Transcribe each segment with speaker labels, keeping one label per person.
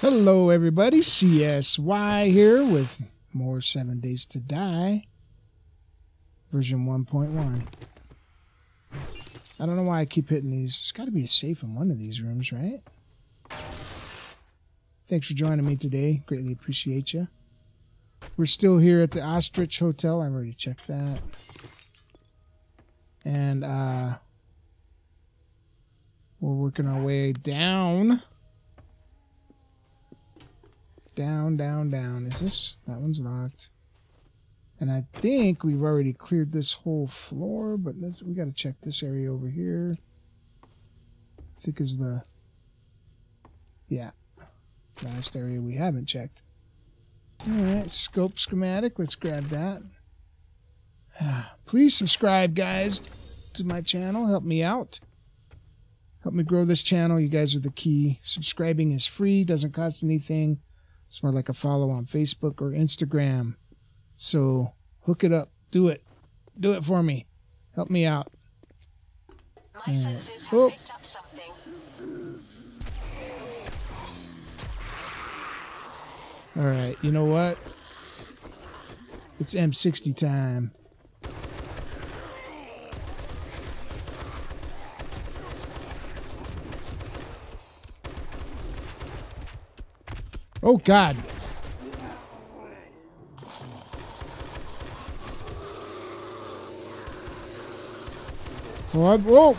Speaker 1: Hello, everybody. CSY here with more Seven Days to Die, version 1.1. I don't know why I keep hitting these. There's got to be a safe in one of these rooms, right? Thanks for joining me today. Greatly appreciate you. We're still here at the Ostrich Hotel. I've already checked that. And uh, we're working our way down. Down, down, down. Is this? That one's locked. And I think we've already cleared this whole floor, but we got to check this area over here. I think is the... Yeah. Last area we haven't checked. Alright, scope schematic. Let's grab that. Please subscribe, guys, to my channel. Help me out. Help me grow this channel. You guys are the key. Subscribing is free, doesn't cost anything. It's more like a follow on Facebook or Instagram. So hook it up. Do it. Do it for me. Help me out.
Speaker 2: My oh.
Speaker 1: All right. You know what? It's M60 time. Oh, God. Oh, what? Whoa! Oh.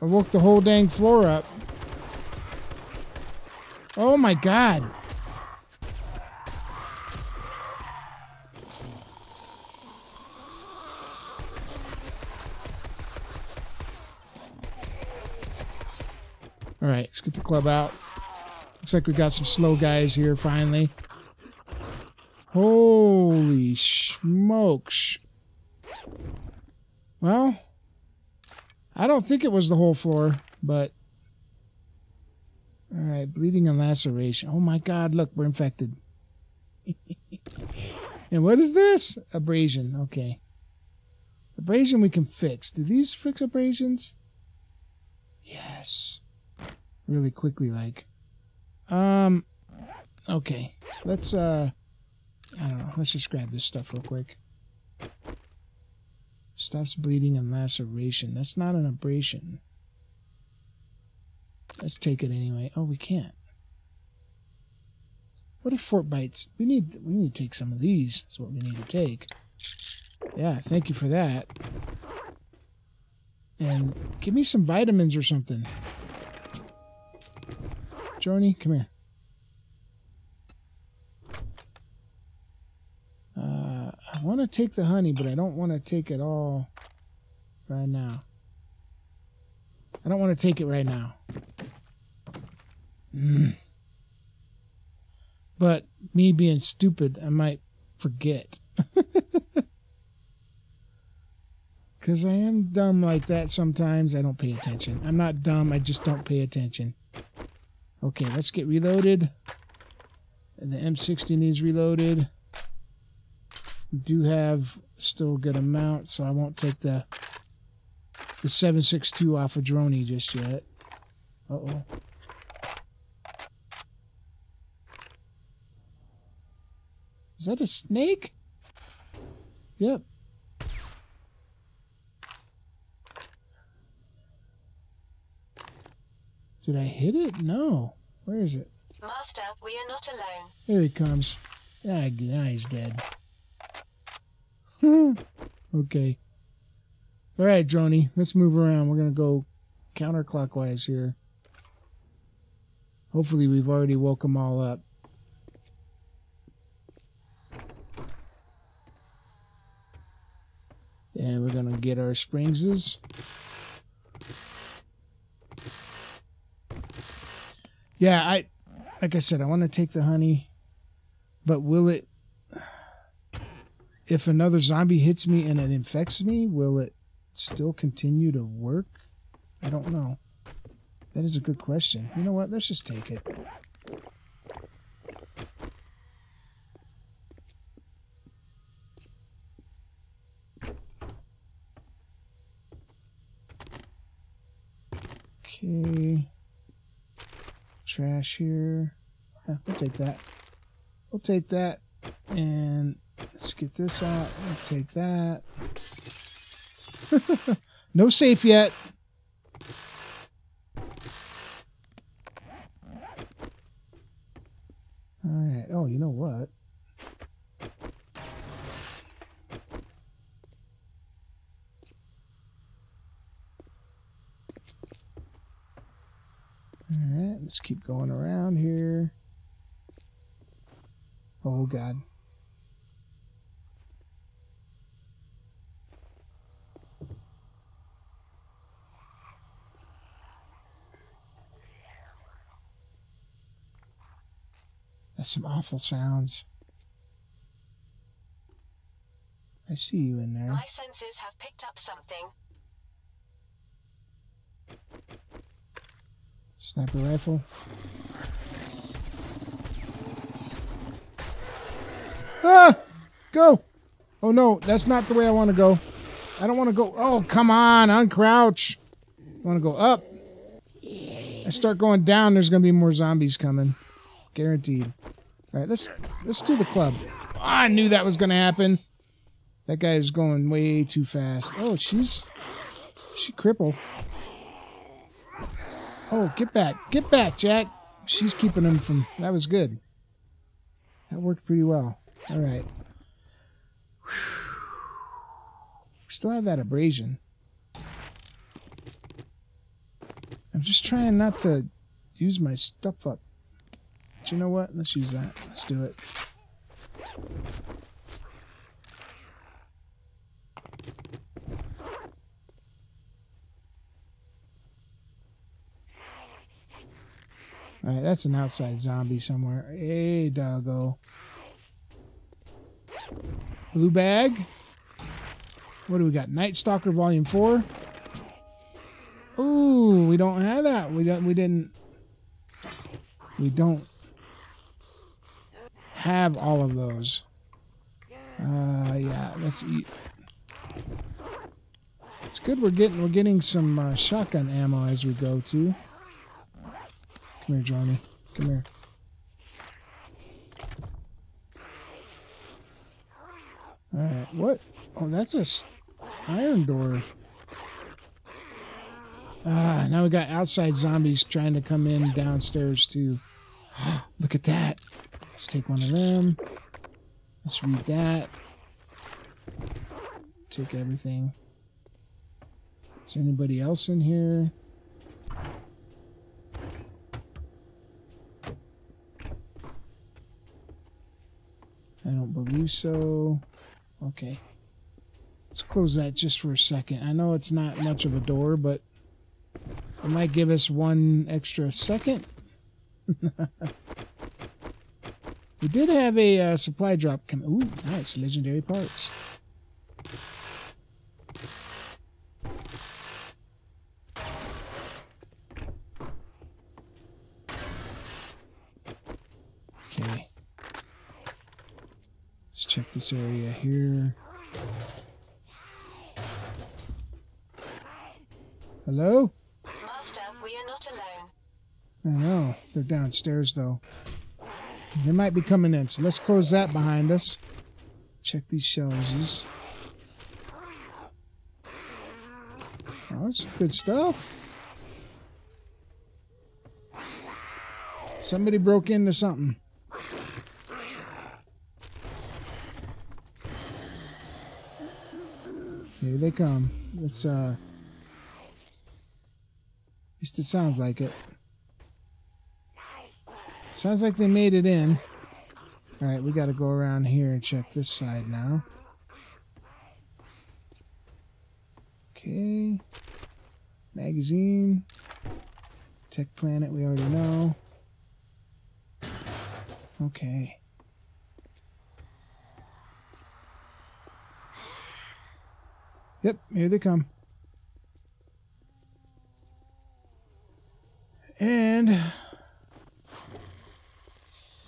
Speaker 1: I woke the whole dang floor up. Oh my god. Club out. Looks like we got some slow guys here finally. Holy smokes. Well, I don't think it was the whole floor, but... Alright, bleeding and laceration. Oh my god, look, we're infected. and what is this? Abrasion, okay. Abrasion we can fix. Do these fix abrasions? Yes. Really quickly, like. Um, okay. Let's, uh... I don't know. Let's just grab this stuff real quick. Stops bleeding and laceration. That's not an abrasion. Let's take it anyway. Oh, we can't. What if fort bites? We need we need to take some of these. Is what we need to take. Yeah, thank you for that. And give me some vitamins or something. Joni, come here. Uh, I want to take the honey, but I don't want to take it all right now. I don't want to take it right now. Mm. But me being stupid, I might forget. Because I am dumb like that sometimes. I don't pay attention. I'm not dumb. I just don't pay attention. Okay, let's get reloaded. And the M60 needs reloaded do have still a good amount, so I won't take the the 762 off of Droney just yet. Uh-oh. Is that a snake? Yep. Did I hit it? No. Where is it?
Speaker 2: Master, we are not alone.
Speaker 1: There he comes. Ah, he's dead. okay. All right, Droney, let's move around. We're going to go counterclockwise here. Hopefully we've already woke them all up. And we're going to get our springses. Yeah, I like I said, I want to take the honey, but will it if another zombie hits me and it infects me, will it still continue to work? I don't know. That is a good question. You know what? Let's just take it. Okay. Trash here. Yeah, we'll take that. We'll take that. And let's get this out. We'll take that. no safe yet. All right. Oh, you know what? All right, let's keep going around here. Oh, God. That's some awful sounds. I see you in there.
Speaker 2: My senses have picked up something.
Speaker 1: Sniper rifle. Ah! Go! Oh no, that's not the way I want to go. I don't want to go. Oh, come on, uncrouch. I want to go up. I start going down, there's going to be more zombies coming. Guaranteed. All right, let's let's do the club. I knew that was going to happen. That guy is going way too fast. Oh, she's she crippled. Oh, get back. Get back, Jack. She's keeping him from... That was good. That worked pretty well. All right. We still have that abrasion. I'm just trying not to use my stuff up. But you know what? Let's use that. Let's do it. All right, that's an outside zombie somewhere. Hey, doggo. Blue bag. What do we got? Night Stalker Volume 4. Ooh, we don't have that. We don't we didn't we don't have all of those. Uh yeah, let's eat. It's good we're getting we're getting some uh, shotgun ammo as we go too. Come here, Johnny. Come here. Alright, what? Oh, that's a iron door. Ah, now we got outside zombies trying to come in downstairs too. Look at that. Let's take one of them. Let's read that. Take everything. Is there anybody else in here? I don't believe so. Okay. Let's close that just for a second. I know it's not much of a door, but it might give us one extra second. we did have a uh, supply drop come. Ooh, nice. Legendary parts. Okay. Let's check this area here. Hello?
Speaker 2: Master, we are not alone.
Speaker 1: I know. They're downstairs, though. They might be coming in, so let's close that behind us. Check these shelves. Oh, that's good stuff. Somebody broke into something. Here they come. Let's, uh... At least it sounds like it. Sounds like they made it in. Alright, we gotta go around here and check this side now. Okay. Magazine. Tech Planet, we already know. Okay. Yep, here they come. And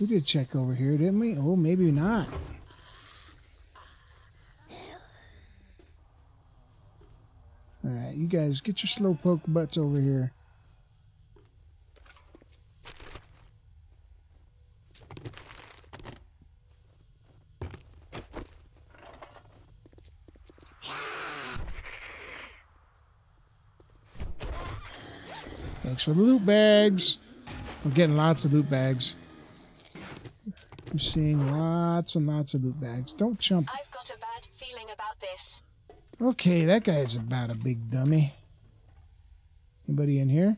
Speaker 1: we did check over here, didn't we? Oh, maybe not. Alright, you guys get your slowpoke butts over here. Thanks for the loot bags. I'm getting lots of loot bags. I'm seeing lots and lots of loot bags. Don't jump.
Speaker 2: I've got a bad feeling about this.
Speaker 1: Okay, that guy's about a big dummy. Anybody in here?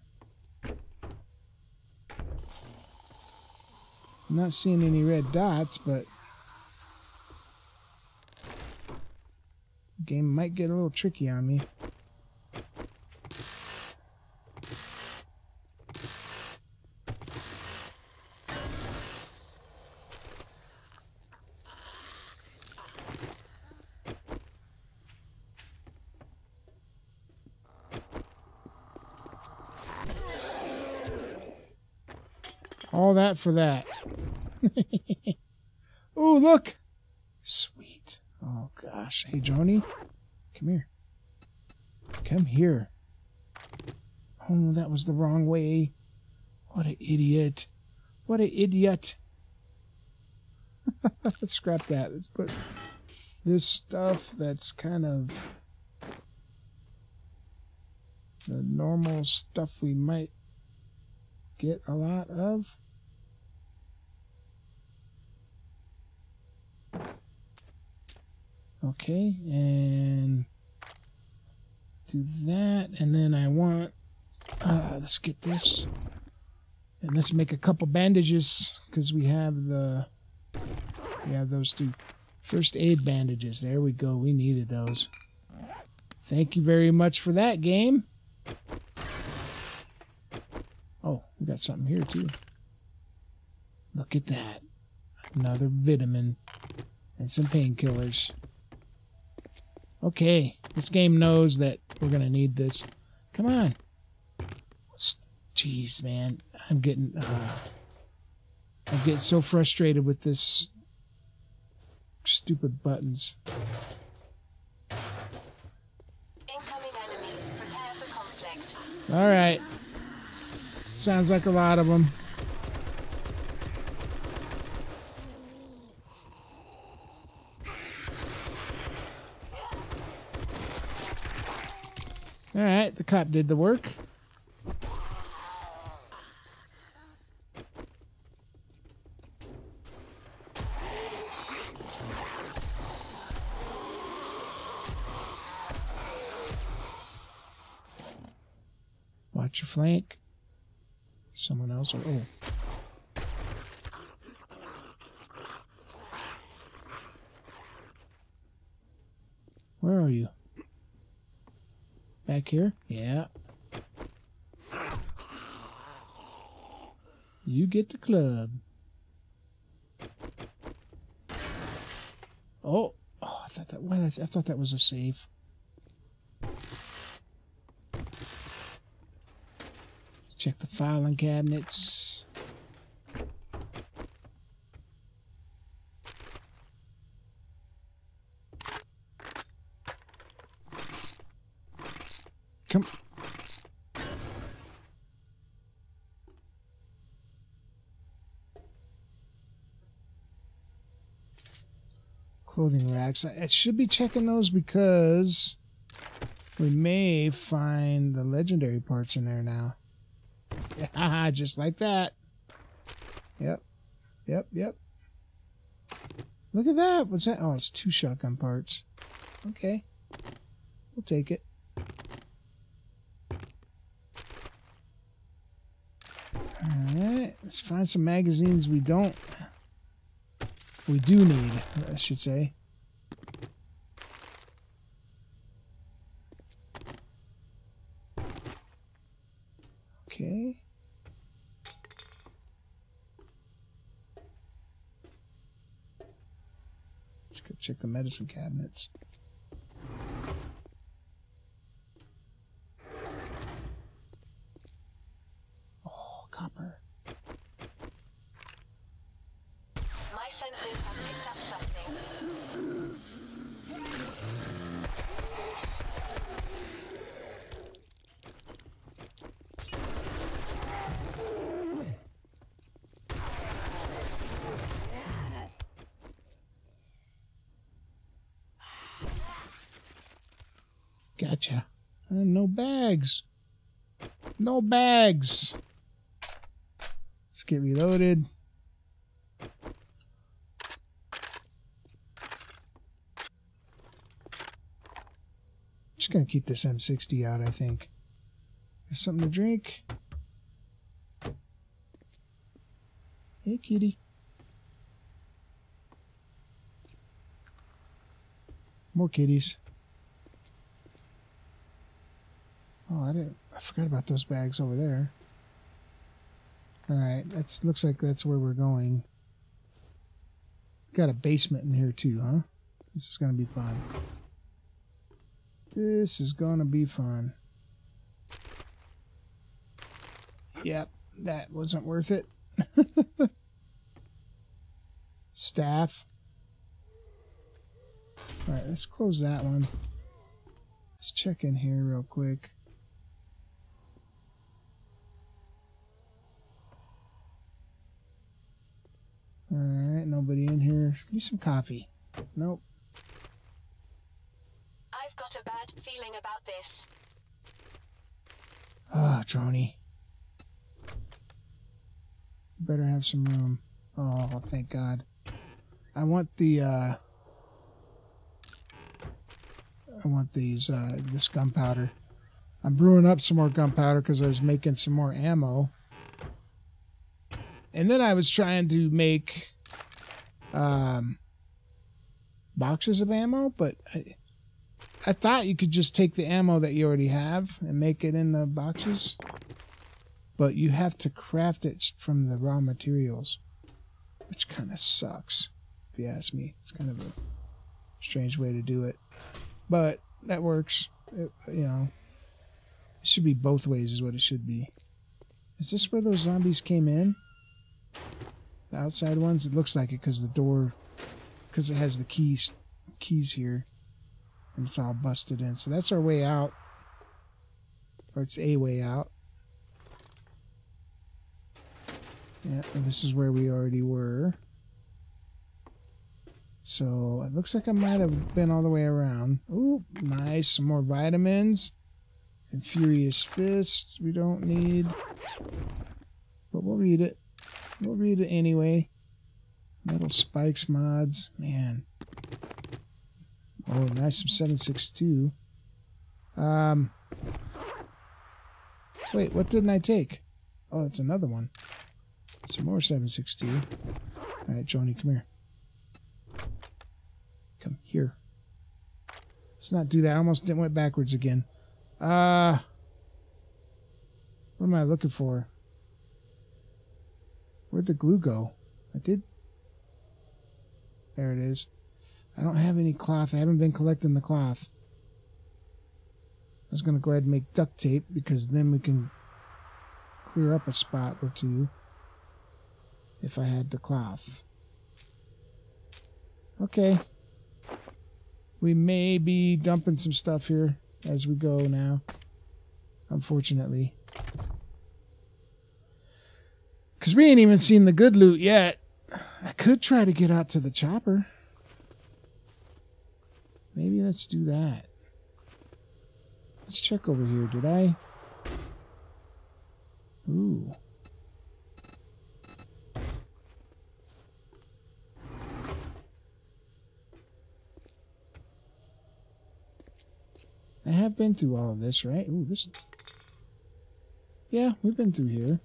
Speaker 1: I'm not seeing any red dots, but the game might get a little tricky on me. All that for that. oh, look. Sweet. Oh, gosh. Hey, Joni. Come here. Come here. Oh, that was the wrong way. What an idiot. What an idiot. Let's scrap that. Let's put this stuff that's kind of the normal stuff we might get a lot of. Okay, and do that, and then I want, uh, let's get this, and let's make a couple bandages, because we have the, we have those two first aid bandages. There we go, we needed those. Thank you very much for that game. Oh, we got something here too. Look at that. Another vitamin and some painkillers. Okay, this game knows that we're going to need this. Come on. Jeez, man. I'm getting uh, I'm getting so frustrated with this stupid buttons.
Speaker 2: Incoming enemy. Prepare for conflict.
Speaker 1: All right. Sounds like a lot of them. All right, the cop did the work. Watch your flank. Someone else or oh. Where are you? Back here? Yeah. You get the club. Oh, oh I thought that I thought that was a save. Check the filing cabinets. Come. Clothing racks. I should be checking those because we may find the legendary parts in there now. Just like that. Yep. Yep, yep. Look at that. What's that? Oh, it's two shotgun parts. Okay. We'll take it. Alright, let's find some magazines we don't. We do need, I should say. Okay. Let's go check the medicine cabinets. Gotcha. Uh, no bags. No bags. Let's get reloaded. Just gonna keep this M60 out, I think. Got something to drink? Hey, kitty. More kitties. Oh, I didn't. I forgot about those bags over there. All right, that's looks like that's where we're going. Got a basement in here too, huh? This is gonna be fun. This is gonna be fun. Yep, that wasn't worth it. Staff. All right, let's close that one. Let's check in here real quick. All right, nobody in here. Give me some coffee. Nope.
Speaker 2: I've got a bad feeling about this.
Speaker 1: Ah, Droney. Better have some room. Oh, thank God. I want the, uh... I want these, uh, this gunpowder. I'm brewing up some more gunpowder because I was making some more ammo. And then I was trying to make, um, boxes of ammo, but I, I thought you could just take the ammo that you already have and make it in the boxes. But you have to craft it from the raw materials, which kind of sucks, if you ask me. It's kind of a strange way to do it. But that works. It, you know, it should be both ways, is what it should be. Is this where those zombies came in? The outside ones? It looks like it because the door, because it has the keys, keys here and it's all busted in. So that's our way out. Or it's a way out. Yeah, this is where we already were. So it looks like I might have been all the way around. Ooh, nice. Some more vitamins. And Furious Fist we don't need. But we'll read it. We'll read it anyway. Metal Spikes mods. Man. Oh, nice. Some 762. Um. Wait, what didn't I take? Oh, that's another one. Some more 762. All right, Joni, come here. Come here. Let's not do that. I almost didn't went backwards again. Uh, what am I looking for? Where'd the glue go? I did. There it is. I don't have any cloth. I haven't been collecting the cloth. I was going to go ahead and make duct tape because then we can clear up a spot or two if I had the cloth. Okay. We may be dumping some stuff here as we go now. Unfortunately. Because we ain't even seen the good loot yet. I could try to get out to the chopper. Maybe let's do that. Let's check over here. Did I? Ooh. I have been through all of this, right? Ooh, this... Yeah, we've been through here.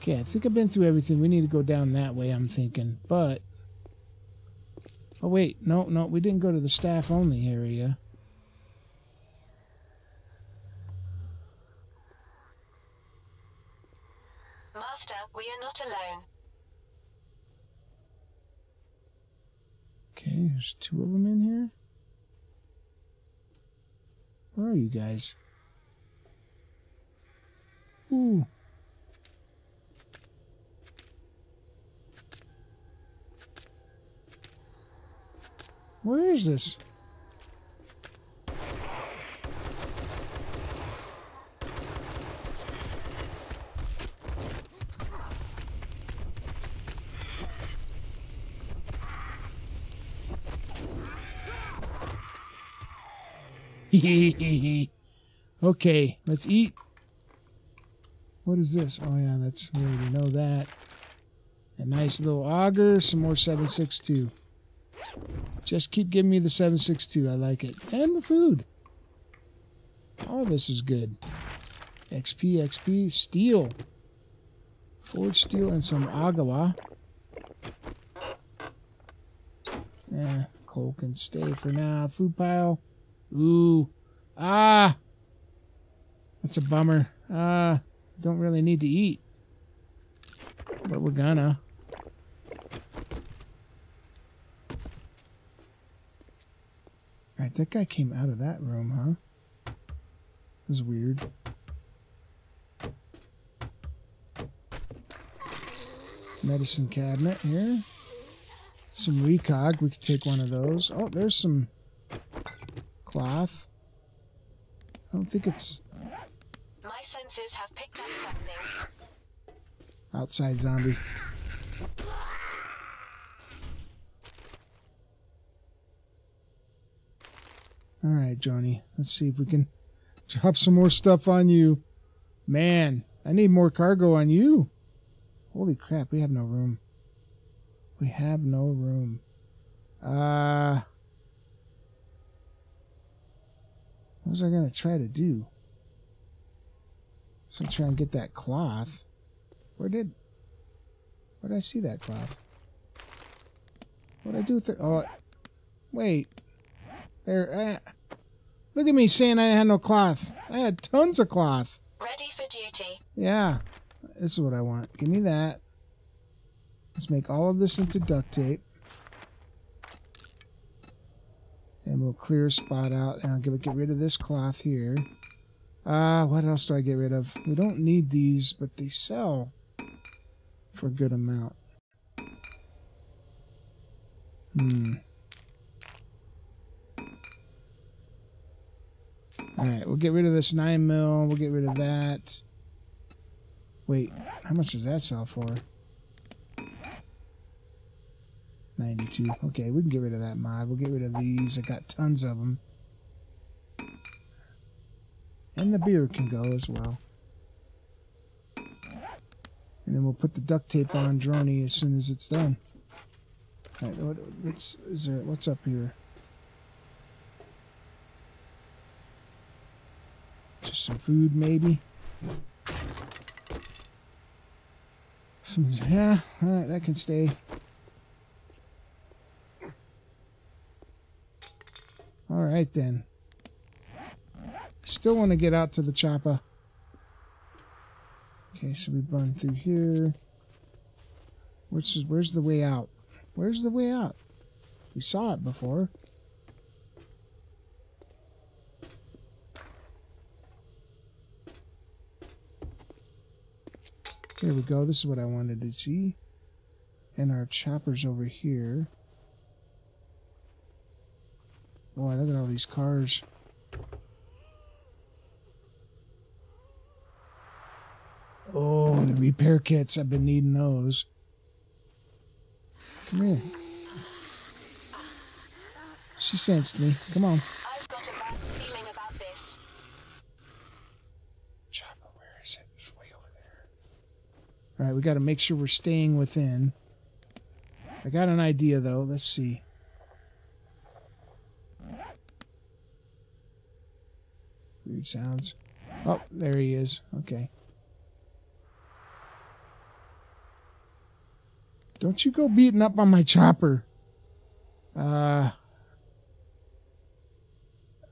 Speaker 1: Okay, I think I've been through everything. We need to go down that way, I'm thinking. But... Oh, wait. No, no, we didn't go to the staff-only area.
Speaker 2: Master, we are not alone.
Speaker 1: Okay, there's two of them in here. Where are you guys? Ooh. Where is this? Okay, let's eat. What is this? Oh yeah, that's we already know that. A nice little auger, some more 762. Just keep giving me the 762. I like it. And the food. All this is good. XP, XP, steel. Forged steel and some agawa. Yeah, coal can stay for now. Food pile. Ooh. Ah. That's a bummer. Ah. Don't really need to eat. But we're gonna. That guy came out of that room, huh? That was weird. Medicine cabinet here. Some recog. We could take one of those. Oh, there's some cloth. I don't think it's
Speaker 2: My senses have picked up something.
Speaker 1: outside zombie. All right, Johnny. Let's see if we can drop some more stuff on you. Man, I need more cargo on you. Holy crap, we have no room. We have no room. Uh What was I gonna try to do? So try and get that cloth. Where did where did I see that cloth? What did I do with it? Oh wait. There uh, look at me saying I had no cloth. I had tons of cloth.
Speaker 2: Ready for duty.
Speaker 1: Yeah. This is what I want. Give me that. Let's make all of this into duct tape. And we'll clear a spot out. And I'll get, get rid of this cloth here. Uh, what else do I get rid of? We don't need these, but they sell for a good amount. Hmm. Alright, we'll get rid of this 9 mil. We'll get rid of that. Wait, how much does that sell for? 92. Okay, we can get rid of that mod. We'll get rid of these. I got tons of them. And the beer can go as well. And then we'll put the duct tape on Droney as soon as it's done. All right, what, is there, what's up here? Some food, maybe? Some, yeah, all right, that can stay. All right, then. Still want to get out to the chopper. Okay, so we run through here. Where's, where's the way out? Where's the way out? We saw it before. There we go. This is what I wanted to see. And our chopper's over here. Boy, look at all these cars. Oh, the repair kits. I've been needing those. Come here. She sensed me. Come on.
Speaker 2: I've got a bad feeling about this.
Speaker 1: Chopper, where is it? It's way over there. All right, we got to make sure we're staying within. I got an idea, though. Let's see. Weird sounds. Oh, there he is. Okay. Don't you go beating up on my chopper. Uh.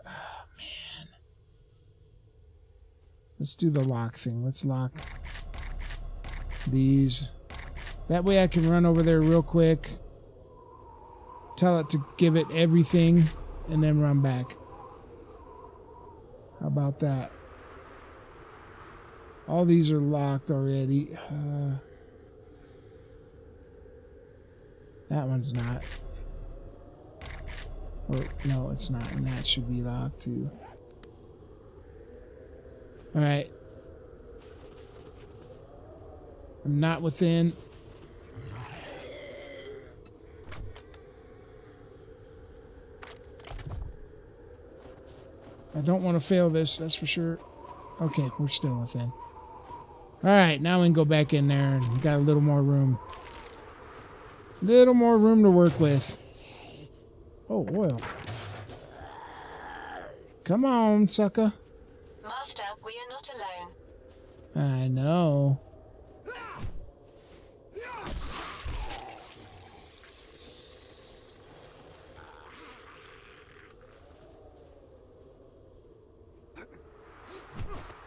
Speaker 1: man. Let's do the lock thing. Let's lock these. That way I can run over there real quick. Tell it to give it everything and then run back. How about that? All these are locked already. Uh, that one's not. Or, no, it's not. And that should be locked too. Alright. I'm not within. I don't want to fail this, that's for sure. Okay, we're still within. Alright, now we can go back in there and got a little more room. Little more room to work with. Oh, oil. Come on, sucker.
Speaker 2: Master, we are not alone.
Speaker 1: I know.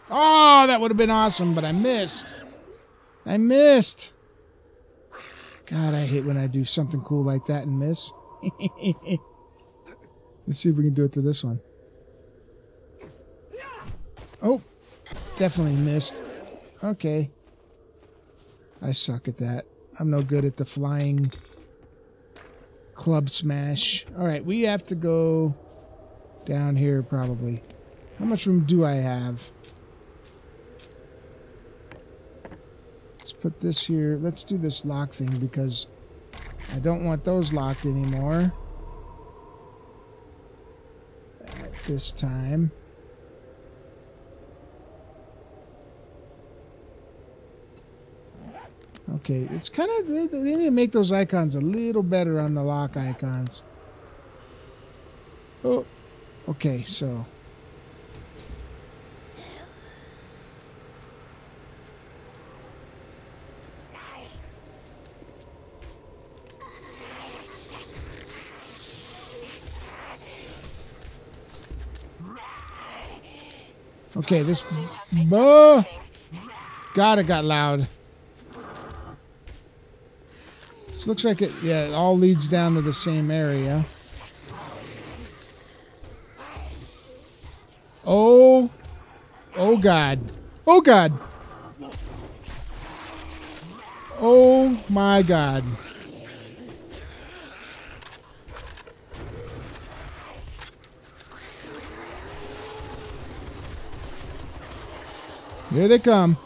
Speaker 1: Oh, that would have been awesome, but I missed. I missed. God, I hate when I do something cool like that and miss. Let's see if we can do it to this one. Oh, definitely missed. Okay. I suck at that. I'm no good at the flying club smash. All right, we have to go down here probably. How much room do I have? Put this here. Let's do this lock thing because I don't want those locked anymore. At this time. Okay, it's kind of they, they need to make those icons a little better on the lock icons. Oh, okay, so Okay, this oh, God, it got loud. This looks like it, yeah, it all leads down to the same area. Oh, oh God, oh God, oh my God. Here they come.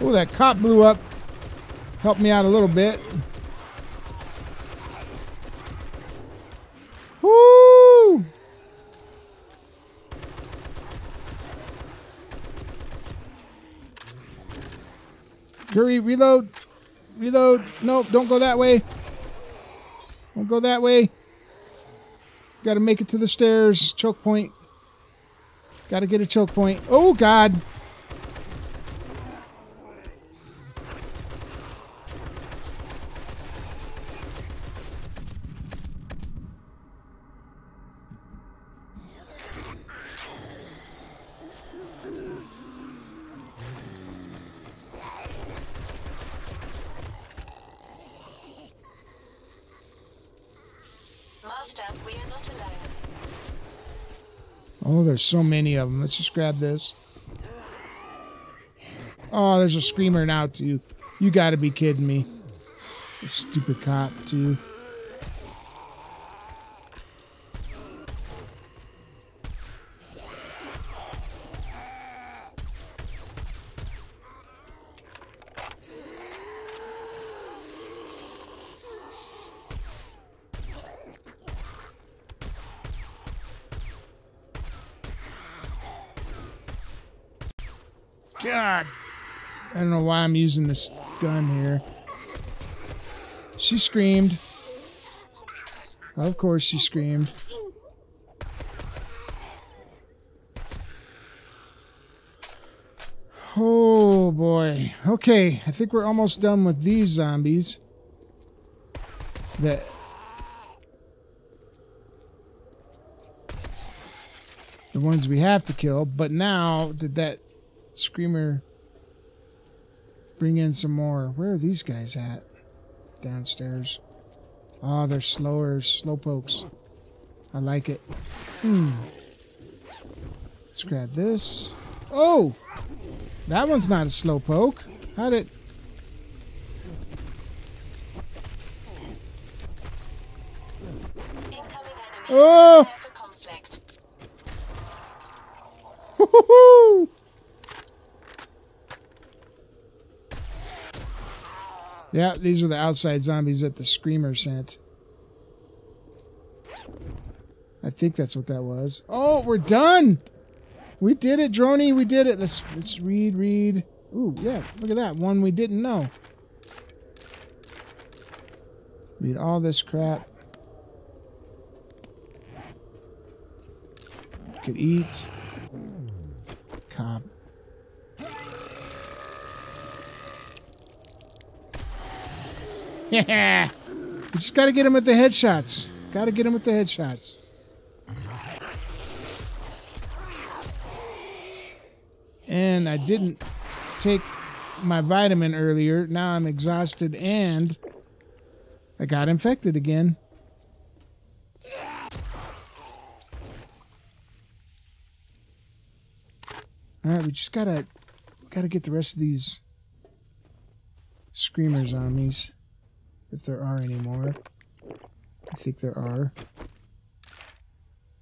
Speaker 1: Oh, that cop blew up. Helped me out a little bit. Hurry, reload. Reload. Nope, don't go that way. Don't go that way. Got to make it to the stairs. Choke point. Got to get a choke point. Oh, God.
Speaker 2: Master, we are not alone.
Speaker 1: Oh, there's so many of them. Let's just grab this. Oh, there's a screamer now, too. You got to be kidding me. Stupid cop, too. God. I don't know why I'm using this gun here. She screamed. Of course she screamed. Oh boy. Okay, I think we're almost done with these zombies. That the ones we have to kill, but now did that screamer bring in some more. Where are these guys at? Downstairs. Oh, they're slower, slow pokes. I like it. Hmm. Let's grab this. Oh! That one's not a slow poke. How did... Oh!
Speaker 2: Prepare for conflict.
Speaker 1: Woo-hoo-hoo! Yeah, these are the outside zombies that the screamer sent. I think that's what that was. Oh, we're done. We did it, Droney. We did it. Let's let's read, read. Ooh, yeah. Look at that one we didn't know. Read all this crap. Could eat. Yeah. You just got to get him with the headshots. Got to get him with the headshots. And I didn't take my vitamin earlier. Now I'm exhausted and I got infected again. All right, we just gotta gotta get the rest of these screamer zombies, if there are any more. I think there are.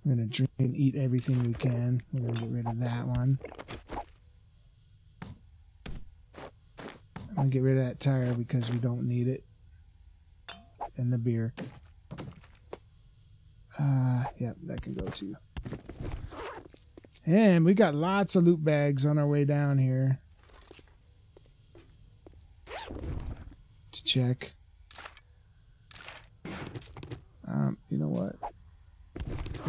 Speaker 1: We're gonna drink and eat everything we can. We're gonna get rid of that one. I'm gonna get rid of that tire because we don't need it. And the beer. Uh, yep, that can go too. And we got lots of loot bags on our way down here. To check. Um, you know what?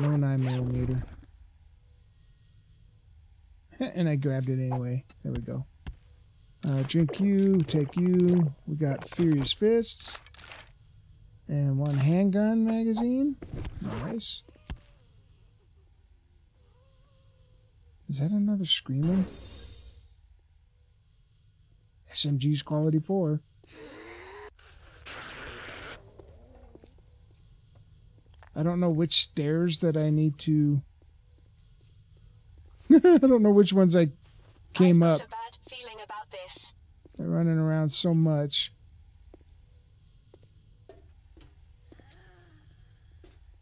Speaker 1: No 9 millimeter. and I grabbed it anyway. There we go. Uh, drink you, take you. We got Furious Fists. And one handgun magazine. Nice. Is that another Screamer? SMG's quality 4. I don't know which stairs that I need to... I don't know which ones I came
Speaker 2: I've
Speaker 1: up.
Speaker 2: got a bad feeling about this.
Speaker 1: They're running around so much.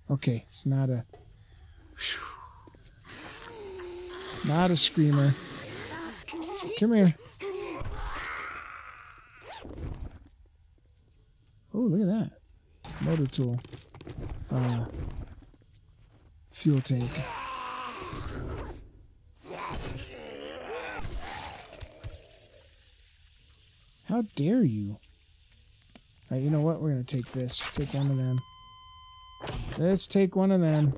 Speaker 1: Okay, it's not a... Not a screamer. Come here. Oh, look at that. Motor tool. Uh, fuel tank. How dare you? All right, you know what? We're to take this. Take one of them. Let's take one of them.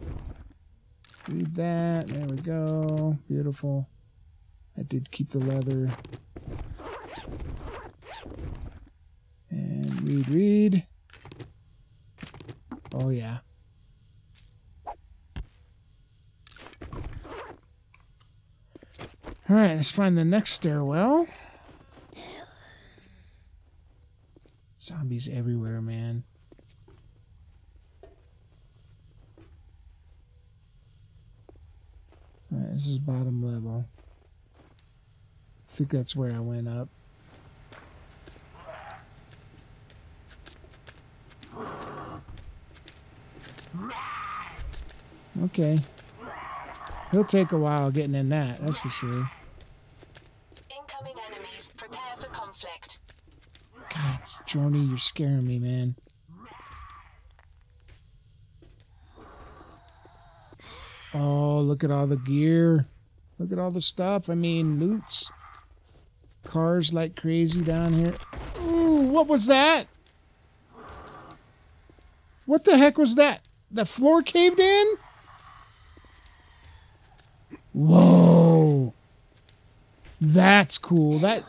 Speaker 1: Read that. There we go. Beautiful. I did keep the leather. And read, read. Oh, yeah. All right, let's find the next stairwell. Zombies everywhere, man. Alright, this is bottom level. I think that's where I went up. Okay. He'll take a while getting in that, that's for sure.
Speaker 2: Incoming enemies. Prepare for conflict.
Speaker 1: God, Droney, you're scaring me, man. Oh, look at all the gear. Look at all the stuff. I mean, loots. Cars like crazy down here. Ooh, what was that? What the heck was that? The floor caved in? Whoa. That's cool. That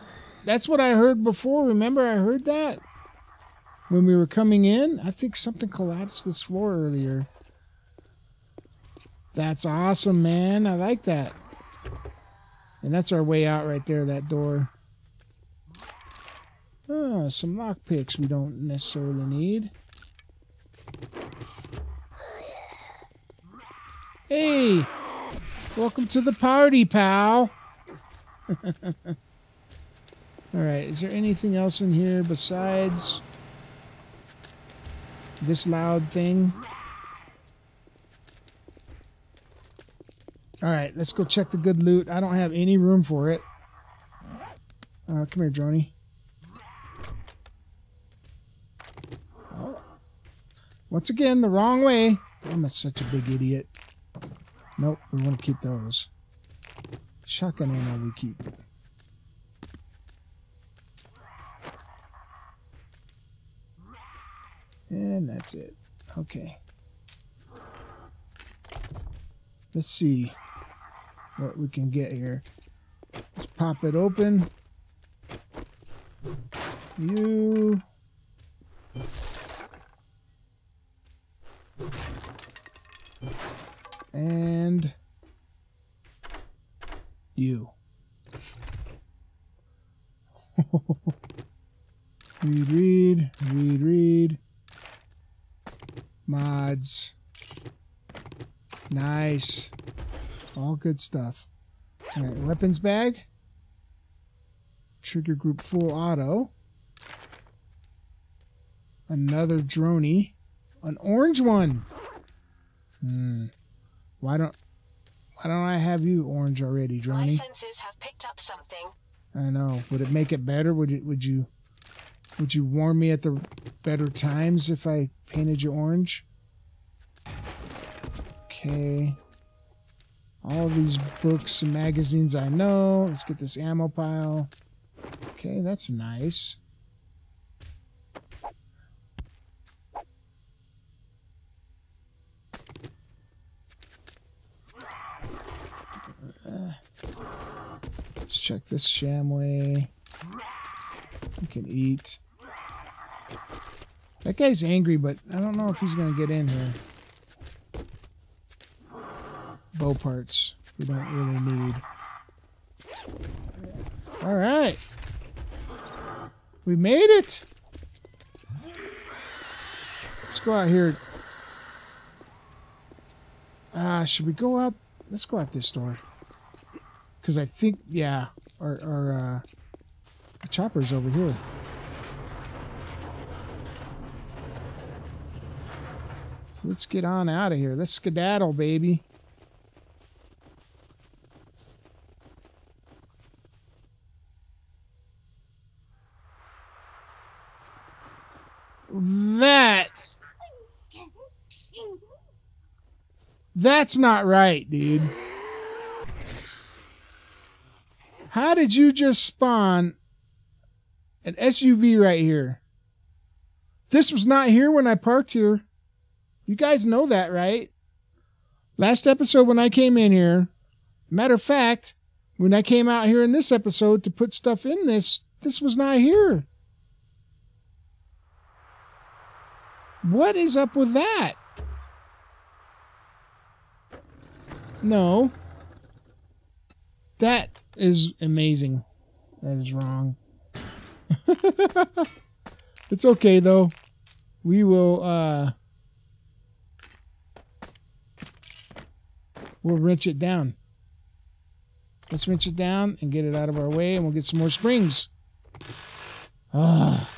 Speaker 1: that's what I heard before. Remember I heard that? When we were coming in? I think something collapsed this floor earlier. That's awesome, man. I like that. And that's our way out right there, that door. Oh, some lockpicks we don't necessarily need. Hey! Welcome to the party, pal! Alright, is there anything else in here besides this loud thing? Alright, let's go check the good loot. I don't have any room for it. Uh, come here, Droney. Once again, the wrong way. I'm such a big idiot. Nope, we want to keep those. Shotgun ammo we keep. And that's it. Okay. Let's see what we can get here. Let's pop it open. You. And you. read, read, read, read. Mods. Nice. All good stuff. All right, weapons bag. Trigger group full auto. Another droney. An orange one. Hmm. Why don't why don't I have you orange already, droney?
Speaker 2: My senses have picked up something.
Speaker 1: I know. Would it make it better? Would it would you would you warn me at the better times if I painted you orange? Okay. All these books and magazines I know. Let's get this ammo pile. Okay, that's nice. Let's check this Shamway. We can eat. That guy's angry, but I don't know if he's going to get in here. Bow parts we don't really need. All right. We made it. Let's go out here. Ah, should we go out? Let's go out this door. Because I think, yeah, our, our uh, the chopper's over here. So let's get on out of here. Let's skedaddle, baby. That. That's not right, dude. How did you just spawn an SUV right here? This was not here when I parked here. You guys know that, right? Last episode when I came in here, matter of fact, when I came out here in this episode to put stuff in this, this was not here. What is up with that? No. That is amazing. That is wrong. it's okay though. We will uh we'll wrench it down. Let's wrench it down and get it out of our way and we'll get some more springs. Ah.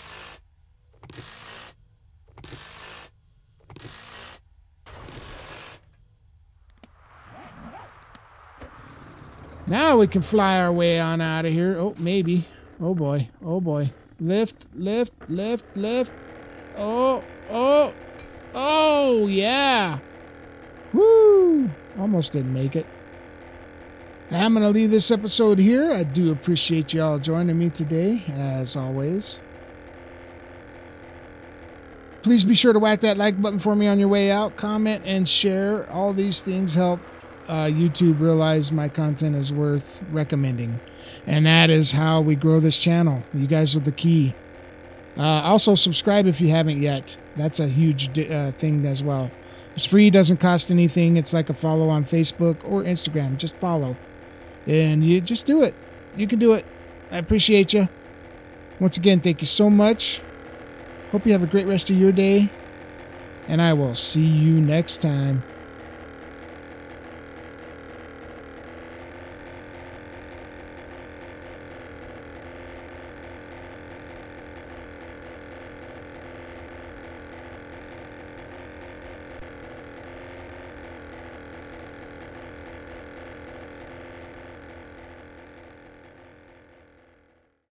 Speaker 1: Now we can fly our way on out of here. Oh, maybe. Oh boy. Oh boy. Lift, lift, lift, lift. Oh, oh, oh, yeah. Woo! Almost didn't make it. I'm going to leave this episode here. I do appreciate y'all joining me today, as always. Please be sure to whack that like button for me on your way out. Comment and share. All these things help uh, YouTube realize my content is worth recommending. And that is how we grow this channel. You guys are the key. Uh, also, subscribe if you haven't yet. That's a huge di- uh, thing as well. It's free, doesn't cost anything. It's like a follow on Facebook or Instagram. Just follow. And you just do it. You can do it. I appreciate you. Once again, thank you so much. Hope you have a great rest of your day. And I will see you next time.